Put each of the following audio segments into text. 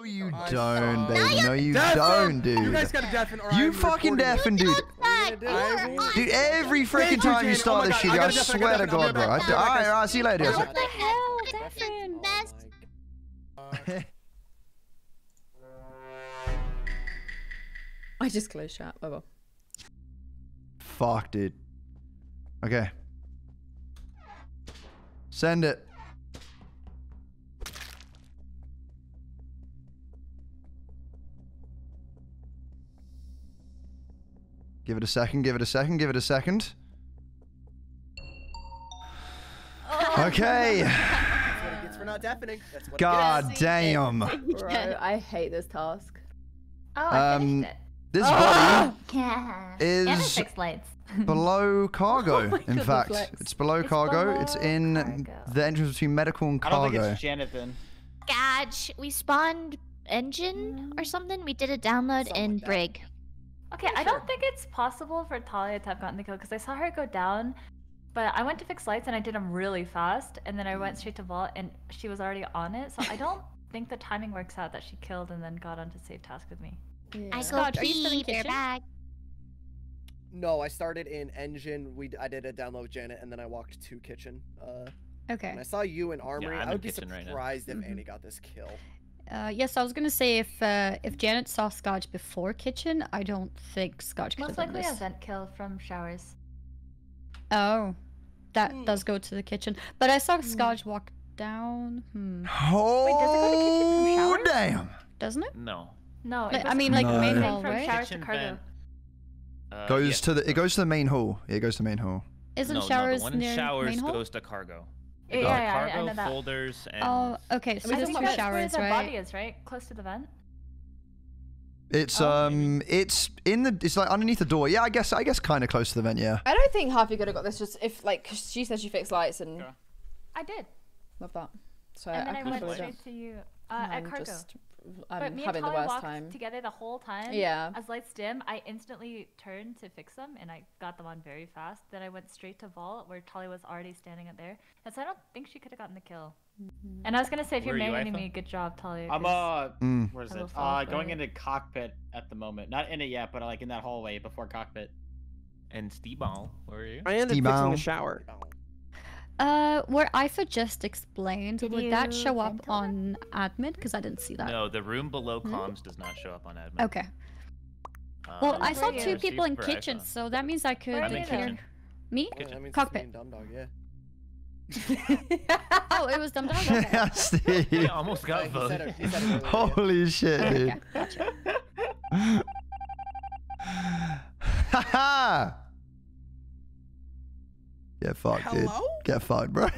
No, you I don't, baby. No, you Deafen! don't, dude. You guys gotta deafen or You fucking reporting deafen, dude. What are you gonna Or do? I- Dude, every freaking time you Jane. start Oh this shit, I I deafen, swear gotta to deafen, I'll God, bro. back. I, I'll alright, alright, see you later. What the hell, Deafen. Deafen? Best. I just closed chat. Oh well. Fuck, dude. Okay. Send it. Give it a second, give it a second, give it a second. Okay. That's what it gets for not deafening. That's what it God damn. Bro, I hate this task. Oh, I Um, it. This Ah! body Yeah. And it is lights. below cargo, Oh in God, fact. It's below It's cargo. It's in cargo. the entrance between medical and I don't cargo. think it's Janet. Gadge. We spawned engine or something. We did a download Something in like that. Brig. Okay, I don't think it's possible for Talia to have gotten the kill because I saw her go down, but I went to fix lights and I did them really fast, and then I went straight to vault and she was already on it. So I don't think the timing works out that she killed and then got onto save task with me. I Yeah. go Skadj, are you still in kitchen? back. No, I started in engine. We I did a download with Janet, and then I walked to kitchen. Uh, Okay. and I saw you in armory. I'm I in would be kitchen right now. surprised if Mhm. Annie got this kill. Uh, yes, I was gonna say if uh, if Janet saw Skadj before kitchen, I don't think Skadj could Most have done likely a vent kill from showers. Oh, that Hmm. does go to the kitchen. But I saw Skadj walk down. Hmm. Oh, go to kitchen from showers? damn. Doesn't it? No. No, it I mean, like No. main going hall, from right? showers Kitchen to cargo. Uh, Goes yeah. to the. It goes to the main hall. Yeah, it goes to the main hall. Isn't no, showers no, the one near in showers main hall? goes to cargo. Yeah, yeah, to yeah, I- I cargo, know that. folders, and Oh, okay. So I I this think one that's showers, where the right? body is, right? Close to the vent. It's Oh, um, it's in the. It's like underneath the door. Yeah, I guess. I guess kind of close to the vent. Yeah. I don't think Happy could have got this just if like 'cause she said she fixed lights and Okay. I did. love that. So And then I, I, kind went straight to you uh, at I'm cargo. just but I'm me and having the worst walked time. together the whole time. Yeah. As lights dim, I instantly turned to fix them, and I got them on very fast. Then I went straight to vault, where Talia was already standing up there. And so I don't think she could have gotten the kill. Mm-hmm. And I was gonna say, if Where you're are you, manning Aipha? me, good job, Talia. I'm uh, Mm. where is it? Uh, going it. into cockpit at the moment. Not in it yet, but like in that hallway before cockpit. and Steve Ball. Where are you? I ended Email. fixing the shower. Uh, where Aipha just explained, Did would that show up vent over? on admin? Because I didn't see that. No, the room below Hmm? comms does not show up on admin. Okay. Well, Um, I saw two people in Super kitchen, Aipha. so that means I could Where I'm in hear- kitchen. Me? Oh, Kitchen. that means Cockpit. me Dumb Dog, yeah. Oh, it was Dum Dum. Okay. yeah, Steve. Yeah, almost got he voted. it- he said it earlier, yeah. Holy shit, Okay, dude. gotcha. Haha. Get fucked, dude. Get fucked, bro.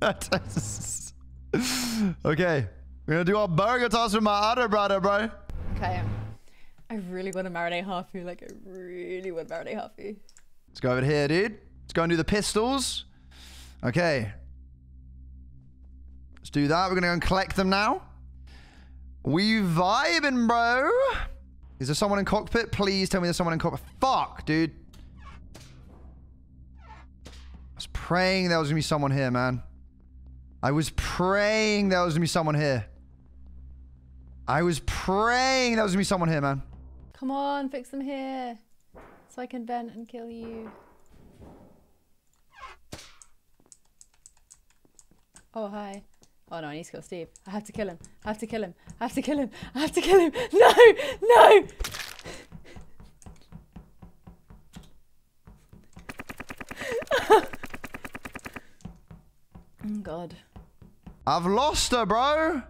okay. We're gonna do our burger toss with my other brother, bro. Okay. Um, I really want to marinate Hafu. Like I really want to marinate Hafu. Let's go over here, dude. Let's go and do the pistols. Okay. Let's do that. We're gonna go and collect them now. We vibing, bro. Is there someone in cockpit? Please tell me there's someone in cockpit. Fuck, dude. Praying there was gonna be someone here, man. I was praying there was gonna be someone here. I was praying there was gonna be someone here, man. Come on, fix them here, so I can vent and kill you. Oh hi. Oh no, I need to kill Steve. I have to kill him. I have to kill him. I have to kill him. I have to kill him. No, no. oh God. I've lost her, bro.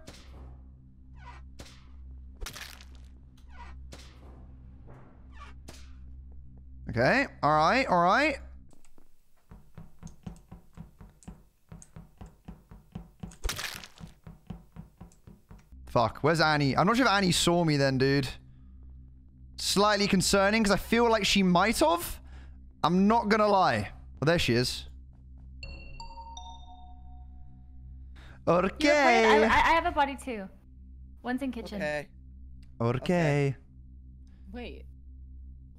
Okay, alright, alright. Fuck, where's Annie? I'm not sure if Annie saw me then, dude. Slightly concerning, because I feel like she might have. I'm not gonna lie. Well, there she is. Okay. I, I I have a body too. One's in kitchen. Okay. Okay. Wait.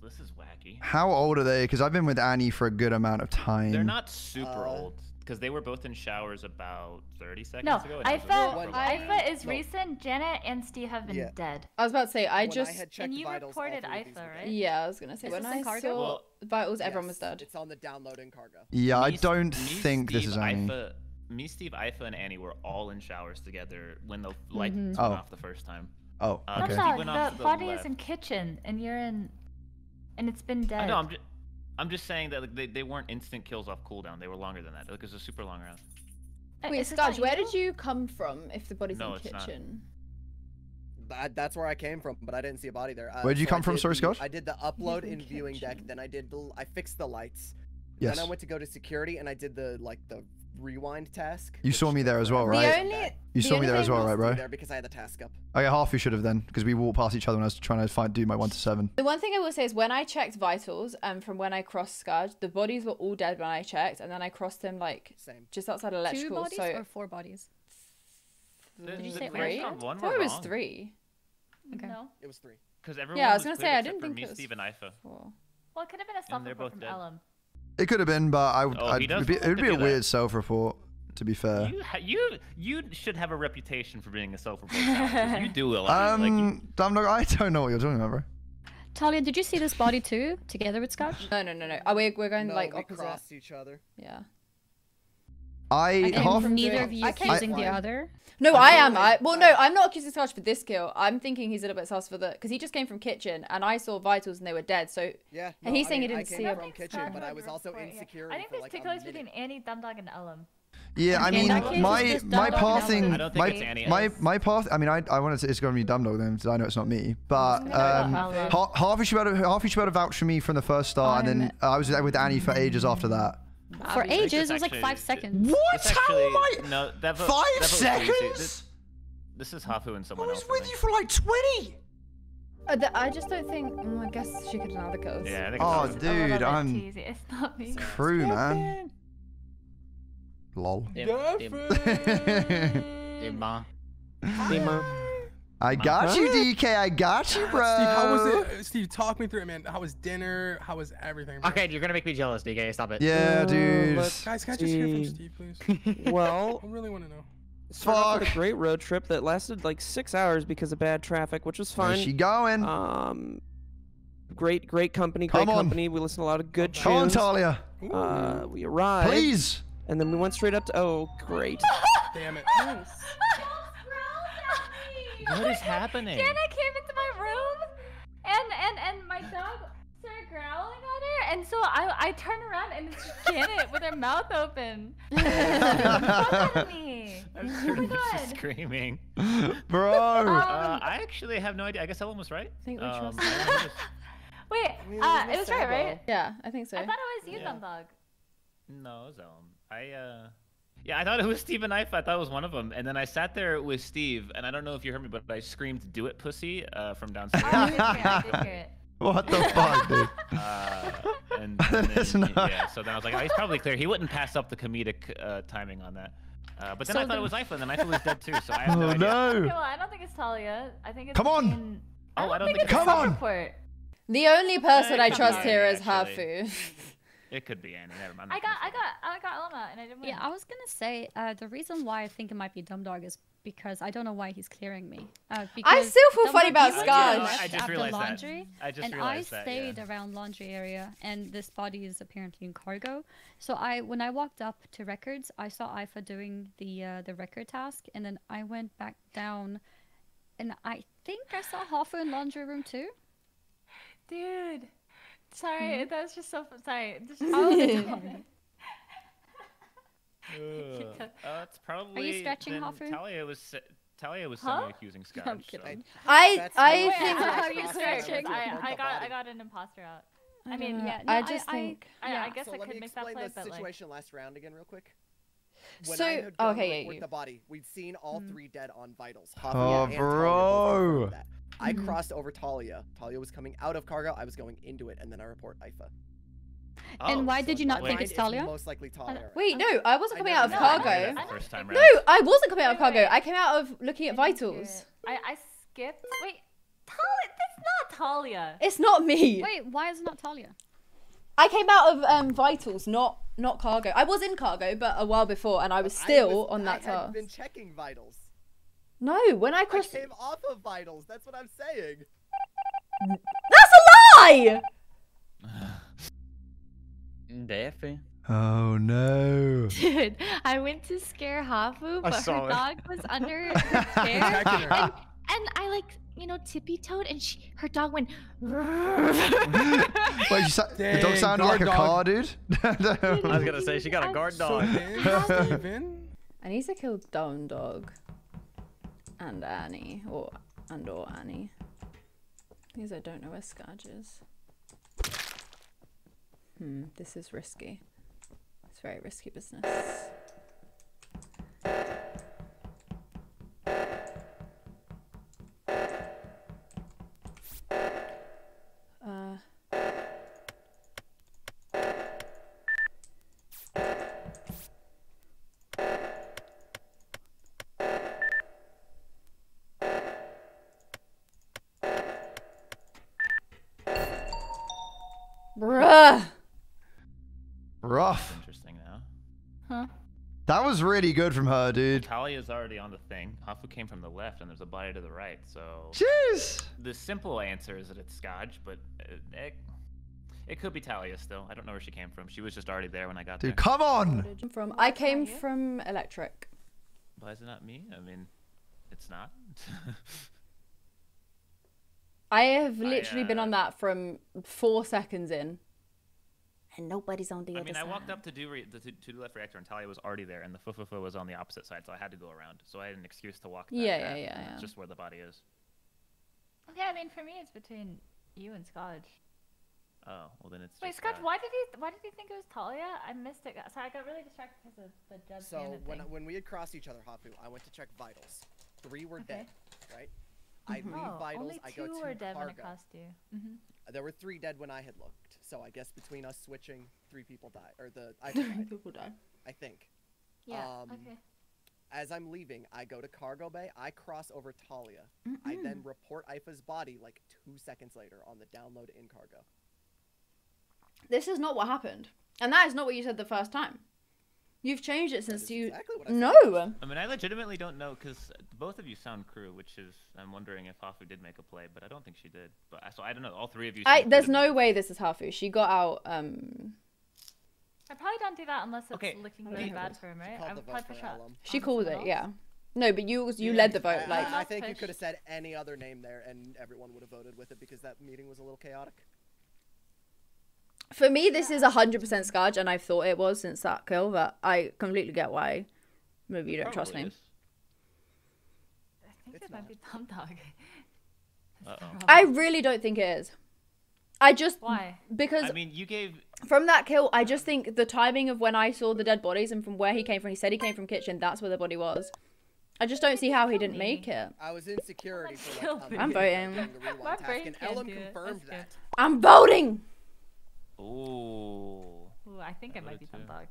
This is wacky. How old are they? Because I've been with Annie for a good amount of time. They're not super Uh, old. because they were both in showers about 30 seconds No, ago. and I was Aipha, over for a I- while. Aipha is No. recent. Janet and Steve have been Yeah. dead. I was about to say I When just I had And you vitals, all reported three Aipha, right? yeah, I was gonna say Is when this I in cargo? saw Well, vitals, everyone was dead. It's on the download in cargo. Yeah, I don't me, think this is Annie. Aipha, me, Steve, Aipha, and Annie were all in showers together when the lights Mhm. went Oh. off the first time. Oh, Uh, okay. Steve Dog, went off the to the body is in kitchen, and you're in, and it's been dead. I know. I'm just, I'm just saying that like, they, they weren't instant kills off cooldown. They were longer than that. Like, it was a super long round. Uh, Wait, is Skadj, where did you come from? If the body's No, in it's not. kitchen. That, that's where I came from, but I didn't see a body there. Uh, Where'd you so I come from, did sorry, the- Scott? I did the upload in in viewing deck, then I did the I fixed the lights. Yes. Then I went to go to security and I did the like the rewind task. You saw me there as well, right? The only You the saw me there as well, right, bro? There because I had the task up. Oh yeah, Hafu should have then, because we walked past each other when I was trying to find do my one to seven. The one thing I will say is when I checked vitals, and from when I crossed Skadj, the bodies were all dead when I checked, and then I crossed them like Same. just outside Two electrical. bodies so or four bodies? The- Did you say clears all? on one I were thought it was wrong. three. Okay. No. It was three. Because everyone Yeah, I was was gonna say, I didn't for think me, it was Steve, and Aipha. Four. Well, it could have been a And report from dead. Ellum. It could have been, but I would. Oh, I'd, it'd be, it'd be a do weird self-report. To be fair. You, ha- you you should have a reputation for being a self-report. You do a lot. like, you- Um, I'm not, I don't know what you're talking about, bro. Talia, did you see this body too, together with Skadj? No, no, no, no. Oh, we're, we're going no, like we opposite. crossed each other. Yeah. I And half. from neither of you I came accusing the other. No, I I am. I well, no, I'm not accusing Sarge for this kill. I'm thinking he's a little bit sus for the because he just came from kitchen and I saw vitals and they were dead. So Yeah. And no, he's I saying he mean, I didn't came see it. from kitchen, but I was also insecure. security I think for there's like two a killers between Annie, Dumdog, and Ellum. Yeah, I mean, my my Dumb Dog and pathing, Ellum. I don't think my my my path. I mean, I I wanted to. It's going to be dumb dog then, because I know it's not me. But um, go with Hafu should be able Hafu should be able to vouch for me from the first start, and then I was with Annie for ages after that. For Abby. think ages, this it was like five seconds. What? This How actually, am I? No, that vote, Five that vote was easy. seconds? This, this is Hafu and I someone was else. I with think. you for like twenty. Uh, th- I just don't think. mm, I guess she could have another kills. Yeah, I think Oh, it's It's a little dude, bit I'm cheesy. It's not me. crew, man. Lol. Dima. I got you, DK. I got you, bro. Steve, how was it? Steve, talk me through it, man. How was dinner? How was everything? Bro? Okay, you're gonna make me jealous, DK. Stop it. Yeah, Uh, dude. let's Guys, can I just hear from. Steve, please? Well, I really want to know. started Fuck. a great road trip that lasted like six hours because of bad traffic, which was Where's fun. she going? Um, great, great company, great Come on. company. We listened to a lot of good Come on, tunes. Talia. Uh, we arrived, Please. and then we went straight up to. Oh, great! Damn it. What is happening? Jana came into my room, and and and my dog started growling at her, and so I I turned around and it's Janet with her mouth open. Look at me. I'm Oh sure my she's screaming. Bro. Uh, Um, I actually have no idea. I guess Ellum was right. I think we Um, trust was Wait, uh, it was right, right? Yeah, I think so. I thought it was you, Yeah. dumb dog. No, it was Ellum. I uh, yeah, I thought it was Steve and Knife. I thought it was one of them, and then I sat there with Steve, and I don't know if you heard me, but I screamed "Do it, pussy!" Uh, from downstairs. Oh, I did hear it. I did hear it. What the fuck, dude? Uh, and, and That's then, not- yeah, so then I was like, oh, he's probably clear. He wouldn't pass up the comedic uh, timing on that. Uh, but then So I thought then- it was Aipha, and then Aipha was dead too. So I have no Oh idea. Okay, well, I don't think it's Talia. I think it's Come on. between- Oh, I don't think it's it's- Come on. report. the only person it I trust be here Annie, is actually. Hafu. It could be Annie. Never mind. I got, I got, I got Elma, and I didn't win. Yeah, I was gonna say uh, the reason why I think it might be Dumb Dog is because I don't know why he's clearing me. Uh, because still feel funny about you Scars. left I just after realized that. I just and I realized that. stayed yeah. around laundry area, and this body is apparently in cargo. So I, when I walked up to records, I saw Aipha doing the uh, the record task, and then I went back down, and I think I saw Hafu in laundry room too. Dude, sorry, that was just so. f- Sorry. This is Oh, so that's funny. Uh, it's probably. stretching, then Hafu? Talia was. se- Talia was Huh? semi-accusing Scott. I'm so- I That's I no Wait, think how That's are you not stretching? I, I got, I got an imposter out. I don't mean, yeah, I no, I- just I- think. I, Yeah. I guess so I let could me make that explain play, the but like, situation last round again, real quick. When So- I had okay, to yeah, work you. the body, we'd seen all Mm. three dead on vitals. Oh, Javier and Talia bro. Confirmed that. I Mm-hmm. Mhm. crossed over Talia. Talia was coming out of cargo. I was going into it, and then I report Ifa. And Oh, why So did you not think it's Talia? Most likely Talia. Wait, no, I wasn't coming never out of. No, cargo. never- I first time No. I wasn't coming out of cargo. I came out of looking at I didn't hear vitals. I, I skipped. Wait, Talia. That's not Talia. It's not me. Wait, why is it not Talia? I came out of um, vitals, not not cargo. I was in cargo, but a while before, and I was I still was- on that I had task. been checking vitals. No, when I I crossed. came off of vitals. That's what I'm saying. That's a lie. Daffy. Eh? Oh no. Dude, I went to scare Hafu, but her it. dog was under the chair. And, and I like, you know, tippy toed and she her dog went Wait, you sa- the dog sounded like a guard car, dude. I was gonna say she got a guard dog. then, Steven. I need to kill Dumb Dog and Annie, or and or Annie. Because I don't know where Skadj is. Hmm, this is risky. It's very risky business. Good from her, dude. Talia's already on the thing. Hafu came from the left, and there's a body to the right. So Jeez. the simple answer is that it's Skadj, but it, it, it could be Talia still. I don't know where she came from. She was just already there when I got Dude, there. come on. From I came from electric. Why is it not me? I mean, it's not. I have literally been uh, on that from four seconds in. And nobody's on the I other mean, I walked up to do re- the to, to do left reactor, and Talia was already there, and the fufufu was on the opposite side, so I had to go around. So I had an excuse to walk. That Yeah, yeah, yeah, yeah. It's just where the body is. Yeah, I mean, for me, it's between you and Skadj. Oh, well then it's. Wait, just Skadj, that. why did you why did you think it was Talia? I missed it. So I got really distracted because of the Judge So when thing. when we had crossed each other, Hafu, I went to check vitals. Three were dead, right? I leave oh, vitals. only I go to were dead when cargo. it crossed you. hmm There were three dead when I had looked. So I guess between us switching, three people died, or the I died. People died. I think. Yeah. Um, okay. As I'm leaving, I go to cargo bay. I cross over Talia. I then report Aipha's body like two seconds later on the download in cargo. This is not what happened. And that is not what you said the first time. You've changed it since you. exactly what I said. no! I mean, I legitimately don't know because both of you sound crew, which is I'm wondering if Hafu did make a play, but I don't think she did. But I- so I don't know. All three of you. I, there's pretty- no way this is Hafu. She got out. um I probably don't do that unless it's Okay, looking really bad for him, right? I the would vote probably for push out. She on called it, yeah. No, but you you Yeah, led the I, vote. Like I, I Let's think you could have said any other name there, and everyone would have voted with it because that meeting was a little chaotic. For me, this is hundred percent Skadj, and I've thought it was since that kill. But I completely get why. Maybe you don't trust me. is. I think It's it might be Dumb Dog. I really don't think it is. I just Why? because I mean, you gave. from that kill, I just think the timing of when I saw the dead bodies and from where he came from, he said he came from kitchen. That's where the body was. I just don't see how he didn't make it. I was in security for kill like, me. a I'm voting. during the rewind My brain and can't do it. confirmed Let's that. I'm voting. Ooh. Ooh, I think I it might be Tom too. Dog.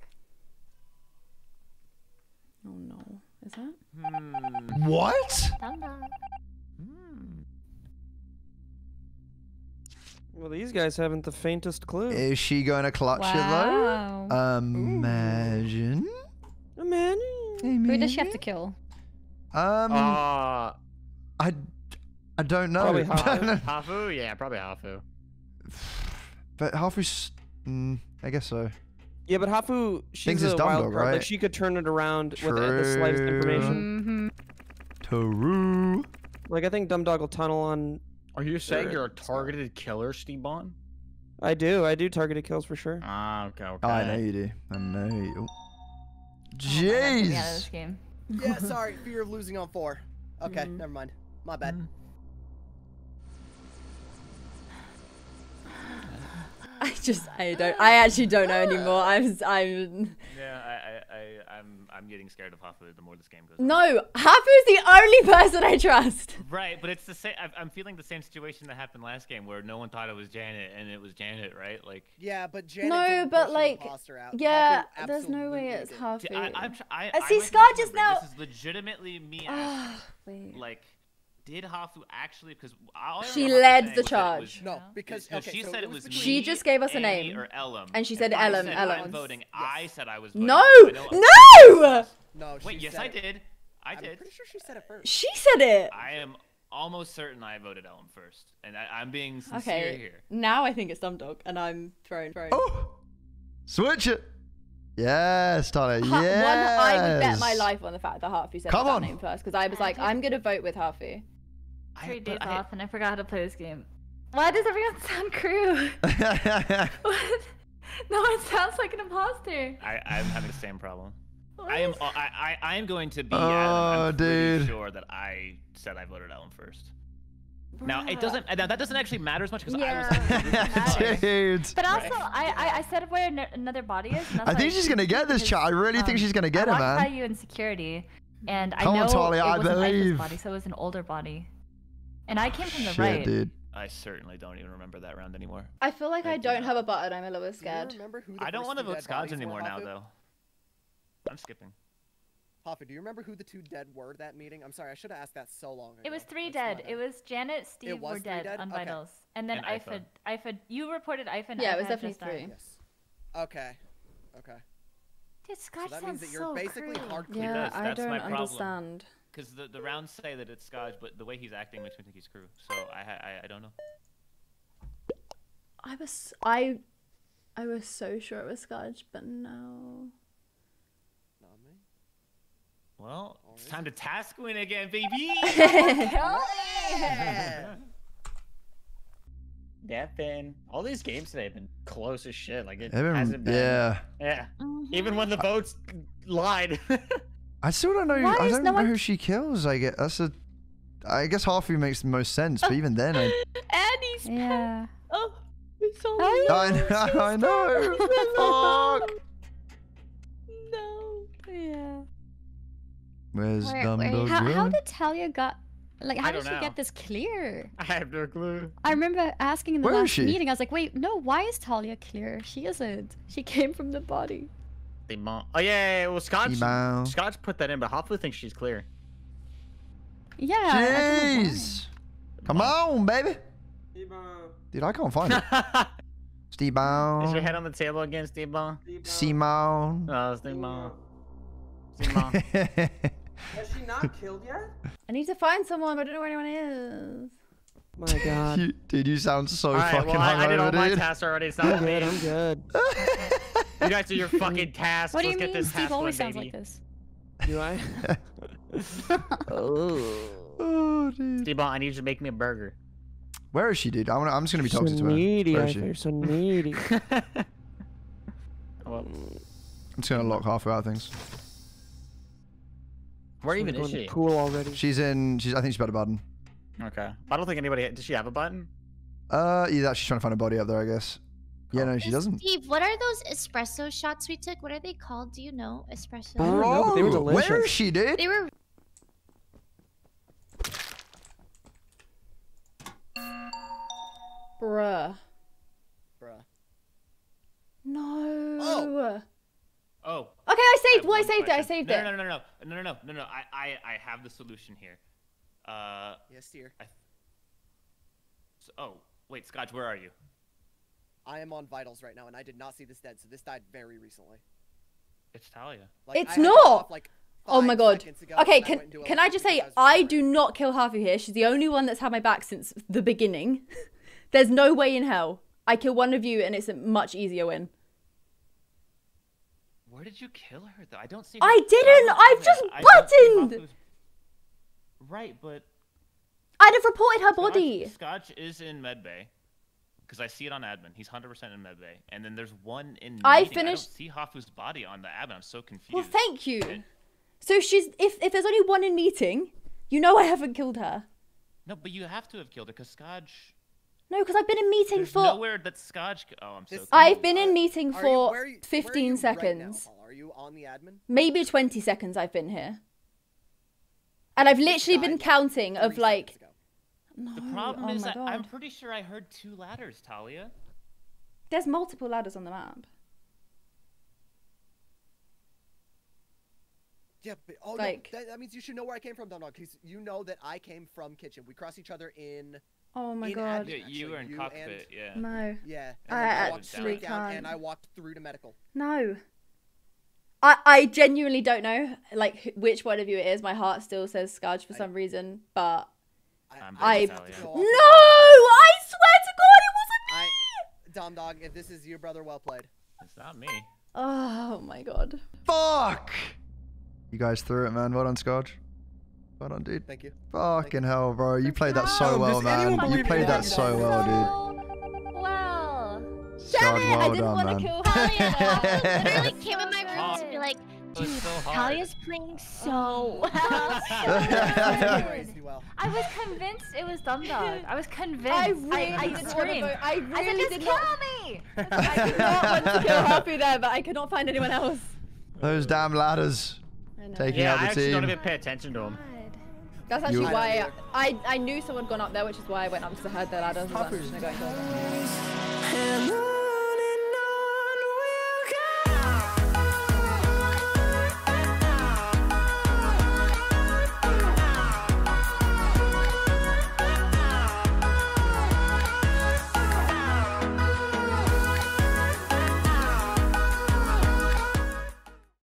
Oh no, is that? Hmm. What? Dum dum. Hmm. Well, these guys haven't the faintest clue. Is she going to clutch it though? Wow. Imagine. Man. Who does she have to kill? Um, Uh, I, I don't know. Probably Hafu. Hafu? Yeah, probably Hafu. But Hafu's, mm, I guess so. Yeah, but Hafu, she's Thinks a it's wild Dumbledore, card. Like she could turn it around with the, the slightest True. information. Mm-hmm. Taru. Like I think Dumb Dog will tunnel on. Are you saying you're a targeted killer, Steebon? I do. I do targeted kills for sure. Ah, okay, okay. Oh, I know you do. I know you. Oh, Jeez. be out this game. Yeah, sorry, fear of losing on four. Okay, Mm. never mind. My bad. I just I don't I actually don't know anymore. I'm I'm Yeah, I, I, I, I'm, I'm getting scared of Hafu the more this game goes. on. no. Hafu's the only person I trust. Right, but it's the same. I'm- I'm feeling the same situation that happened last game, where no one thought it was Janet, and it was Janet, right? Like, Yeah, but Janet No, didn't but, push like, imposter out. Yeah, there's no way it's did. Hafu. I, I'm, tr- I, Uh, I see, might Scar just now- This is legitimately me asking, Ah, wait. like, did Hafu actually? Because She led the was that it was- charge. No, because okay, she so said it it was was She just gave us a name. or Ellum. And she said I Ellum, said Ellum. I'm voting. I said I was voting. No! I No! No, she Wait, yes, said I did. I I'm did. pretty sure she said it first. She said it. I am almost certain I voted Ellum first, and I, I'm being sincere Okay. here. Now I think it's Dumb Dog, and I'm thrown. thrown. Oh, switch it. Yes, Tyler. Ha- Yes. One, I would bet my life on the fact that Hafu said Come that on. name first, because I was like, I'm gonna vote with Hafu. Three I, days I, off, and I forgot how to play this game. Why does everyone sound crew? What? no one sounds like an imposter. I, I'm having the same problem. What I am. I, I, I am going to be. Oh, adamant. I'm pretty dude. sure that I said I voted Ellum first. Now it doesn't. Now that doesn't actually matter as much because I was. Yeah. Dude. But also, I, I I said where another body is. And I think she's gonna get this because, chat. I really think um, she's gonna get I it, walked by man. you in security, and I know on, Tolly, it I wasn't Aipha's believe. body, so it was an older body. And I came from the Shit, right. dude. I certainly don't even remember that round anymore. I feel like I I do don't not. have a button. I'm a little bit Do scared. remember who the I don't want to two vote dead Skadj bodies were, anymore now, Hafu? though. I'm skipping. Hafu, do you remember who the two dead were that meeting? I'm sorry, I should have asked that so long ago. It was three That's dead. It was Janet, Steve was were three dead, dead? on Okay. vitals, and then And Aipha. Aipha. Aipha, you reported Aipha. And Yeah, it Aipha was definitely three. Yes. Okay. Okay. Dude, Skadj that sounds means that you're so basically cruel. hard Yeah. Yeah, I don't my problem. understand. Because the, the rounds say that it's Skadj, but the way he's acting makes me think he's crew. So I I, I don't know. I was I I was so sure it was Skadj, but no. Not me. Well, Oh, it's is time to task win again, baby. Yeah. Yeah, been all these games today have been close as shit. Like it Everyone- hasn't been. yeah. Yeah. Mhm. Even when the votes lied. I still don't know. Why I don't no know one- who she kills. I get that's a. I guess Hafu makes the most sense, but even then, I. Annie's Yeah. Oh, it's so I know. I know. Fuck. No. Yeah. Where's Where- Dumb where- Dog How, how did Talia got? Like, how I did she know. get this clear? I have no clue. I remember asking in the Where is last meeting. I was like, "Wait, no. Why is Talia clear? She isn't. She came from the body." The mom. Oh yeah, yeah, yeah. Well, Skadj. Emo. Skadj put that in, but Hopefully thinks she's clear. Yeah. I don't know why. Jeez. Come on, baby. Dude, I can't find it. Steve Is your head on the table again, Steve Ball? Simone. Oh, Steve Ball. Steve Ball. Has she not killed yet? I need to find someone. but I don't know where anyone is. My God. You- dude, you sound so All right, fucking well, I, I did all hungover, my dude. tasks already. It's not good. me. I'm good. You guys do your fucking tasks. What Let's you get mean? this Steve task always one, sounds baby. like this. Do I? oh. oh, dude. Steve I need you to make me a burger. Where is she, dude? I'm, gonna, I'm just gonna be so toxic to her. needy. Where I is she? feel so needy. well, I'm just gonna lock half of our things. where We're even is going to she? Pool already. She's in. She's. I think she's about a button. Okay. I don't think anybody. Does she have a button? Uh, yeah. she's trying to find a body up there, I guess. Yeah, no, she doesn't. Steve, what are those espresso shots we took? What are they called? Do you know? Espresso. I don't know, but they were where delicious. is she, dude? They were Bruh. Bruh. No. Oh. Oh. Okay, I I saved. have Well, I one saved it. I saved no, it. No, no, no, no, no, no, no, no, no. I, I, I have the solution here. Uh, Yes, dear. so, oh, wait, Skadj, where are you? I am on vitals right now, and I did not see this dead, so this died very recently. It's Talia. Like, It's I had to go not! like, Oh my god. ago, Okay, and I can can I just say I I do not kill Hafu here. She's the only one that's had my back since the beginning. There's no way in hell. I kill one of you and it's a much easier win. Where did you kill her, though? I don't see. I didn't! I've just. I buttoned! Right, but I'd have reported her Skadj, body. Skadj is in medbay. Because I see it on admin. He's 100% in medbay. And then there's one in I meeting. finished- I don't see Hafu's body on the admin. I'm so confused. Well, thank you. So she's if if there's only one in meeting, you know I haven't killed her. No, but you have to have killed her because Skadj. No, because I've been in meeting There's for nowhere that Skadj. Oh, I'm so. This- I've been in meeting Are you- for where are you- where are 15 you right now, seconds. Are you on the admin? Maybe 20 seconds I've been here. And I've literally been counting of like ago. No, The problem oh is my that God. I'm pretty sure I heard two ladders, Talia. There's multiple ladders on the map. Yeah, but, oh Like- no, that, that means you should know where I came from, Dumb Dog, because you know that I came from kitchen. We cross each other in. Oh my in god. admin, Yeah, you actually, were in you cockpit, And, yeah. No. yeah. I And I actually straight down, can't. and I walked through to medical. No. I, I genuinely don't know like which one of you it is. My heart still says Skadj for I- some reason, but I'm I- Natalia. Go no, I swear to God, it wasn't I, me. Dumb Dog, if this is your brother, well played. It's not me. Oh my God. Fuck! You guys threw it, man. Well done, Skadj. Well done, dude. Thank you. Fucking hell, bro. You played that so well, anyone man. You played that that? so well, Well. dude. Damn Skadj, it! I well didn't done, want to man. kill Talia literally came in my room to be like, It was dude, so. Talia's playing so oh. well. I was convinced it was Dumb Dog. I was convinced. I really I, I didn't want to screamed. vote. I I said, really just did kill not. me! I did not want to kill Happy there, but I could not find anyone else. Those damn ladders. I know. Taking Yeah, out I the actually don't even pay attention to him. That's actually You- why I, I knew someone had gone up there, which is why I went up because I heard the ladders.